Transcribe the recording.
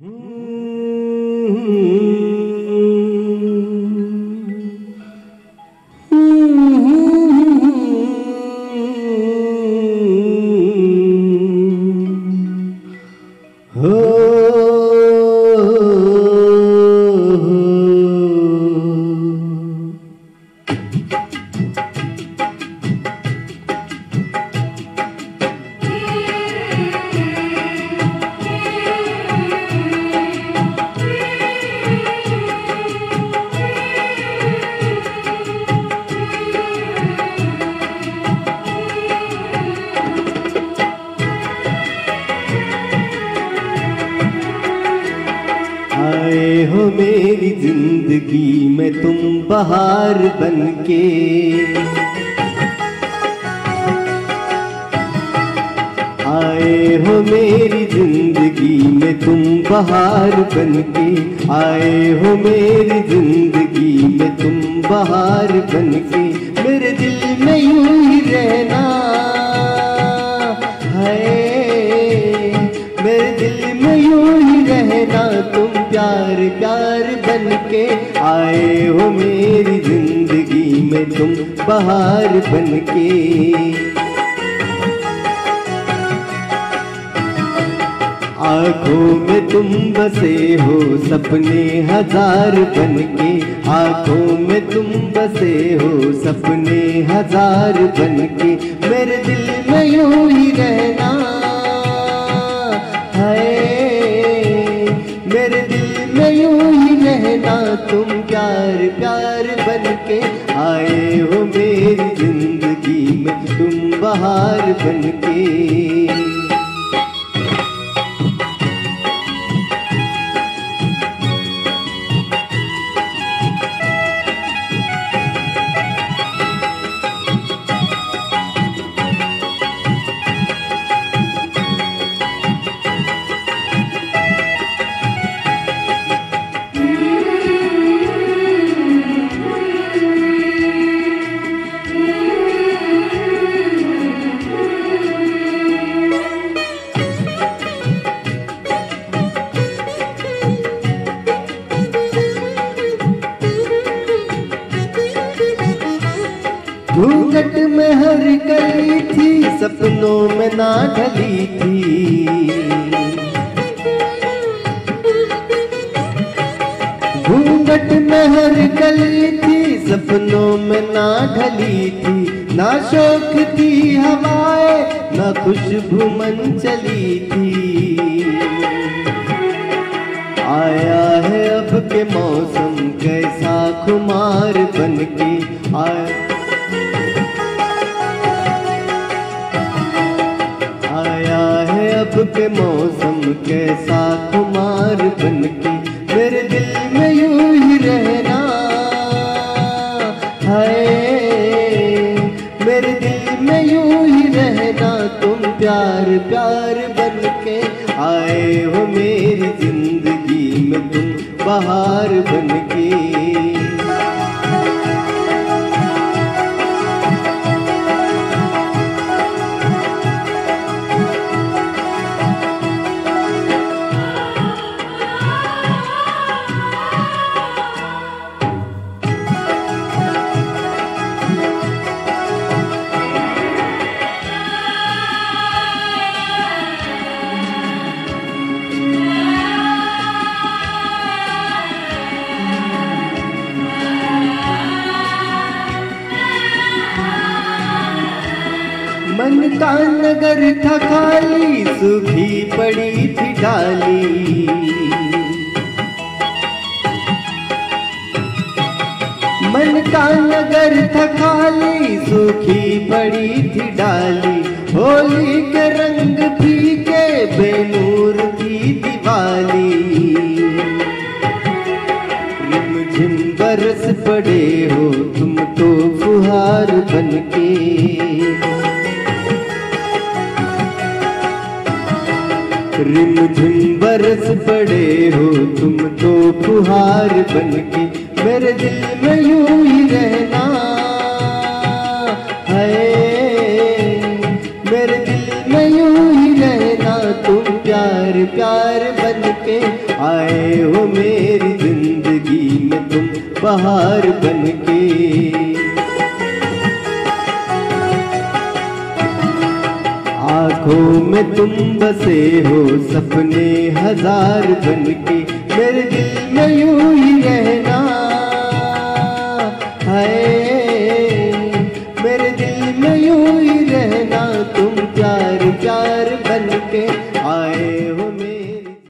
आए हो मेरी ज़िंदगी में तुम बहार बनके। आए हो मेरी ज़िंदगी में तुम बहार बनके। आए हो मेरी ज़िंदगी में तुम बहार बनके। मेरे दिल में यूँ ही रहना है। मेरे दिल में यूँ ही रहना तुम प्यार प्यार बनके आए हो मेरी ज़िंदगी में तुम बहार बनके। आँखों में तुम बसे हो सपने हज़ार बनके। आँखों में तुम बसे हो सपने हज़ार बनके। मेरे दिल में यूँ ही रहना तुम प्यार प्यार बनके आए हो मेरी ज़िंदगी में। तुम बहार बनके। घूंघट में हर गई थी, सपनों में ना ढली थी। घूंघट में हर गली थी, सपनों में ना ढली थी। ना शोक थी हवाएँ, ना खुशबू मन चली थी। आया है अब के मौसम, कैसा खुमार बनके के मौसम कैसा कुमार बनके मेरे दिल में यूँ ही रहना। है मेरे दिल में यूँ ही रहना, तुम प्यार प्यार बनके आए हो मेरी ज़िंदगी में, तुम बहार बनके। मन का नगर था खाली, सूखी पड़ी थी डाली। मन का नगर था खाली, सूखी पड़ी थी डाली। होली के रंग फीके, बेनूर की दिवाली। रिमझिम बरस पड़े हो, तुम तो फुहार बनके रिमझिम बरस पड़े हो, तुम तो फुहार बनके मेरे दिल में यूँ ही रहना। है मेरे दिल में यूँ ही रहना, तुम प्यार प्यार बन के आए हो मेरी ज़िंदगी में, तुम बहार बन के आँखों में तुम बसे हो, सपने हज़ार बन के मेरे दिल में यूँ ही रहना। है मेरे दिल में यूँ ही रहना, तुम चार चार